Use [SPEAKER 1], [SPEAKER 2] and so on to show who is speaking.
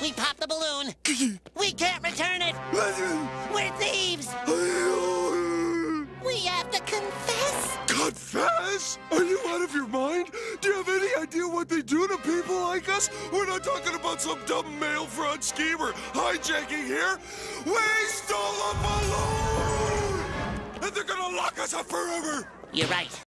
[SPEAKER 1] We popped the balloon. We can't return it. We're thieves. We have to confess.
[SPEAKER 2] Confess? Are you out of your mind? Do you have any idea what they do to people like us? We're not talking about some dumb mail fraud schemer hijacking here. We stole a balloon! And they're gonna lock us up forever!
[SPEAKER 1] You're right.